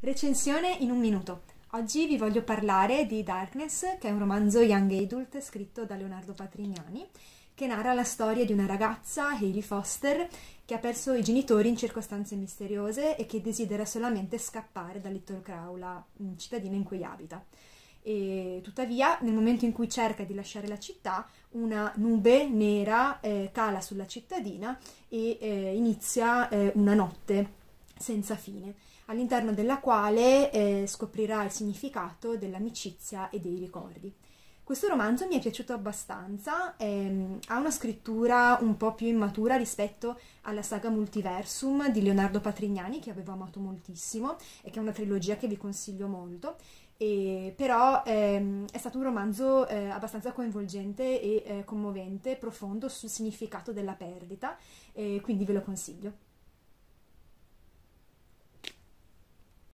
Recensione in un minuto. Oggi vi voglio parlare di Darkness, che è un romanzo young adult scritto da Leonardo Patrignani, che narra la storia di una ragazza, Hailey Foster, che ha perso i genitori in circostanze misteriose e che desidera solamente scappare da Little Crow, la mm, cittadina in cui abita. E, tuttavia, nel momento in cui cerca di lasciare la città, una nube nera eh, cala sulla cittadina e eh, inizia eh, una notte senza fine all'interno della quale eh, scoprirà il significato dell'amicizia e dei ricordi. Questo romanzo mi è piaciuto abbastanza, ehm, ha una scrittura un po' più immatura rispetto alla saga Multiversum di Leonardo Patrignani, che avevo amato moltissimo e che è una trilogia che vi consiglio molto. E, però ehm, è stato un romanzo eh, abbastanza coinvolgente e eh, commovente, profondo sul significato della perdita, e quindi ve lo consiglio.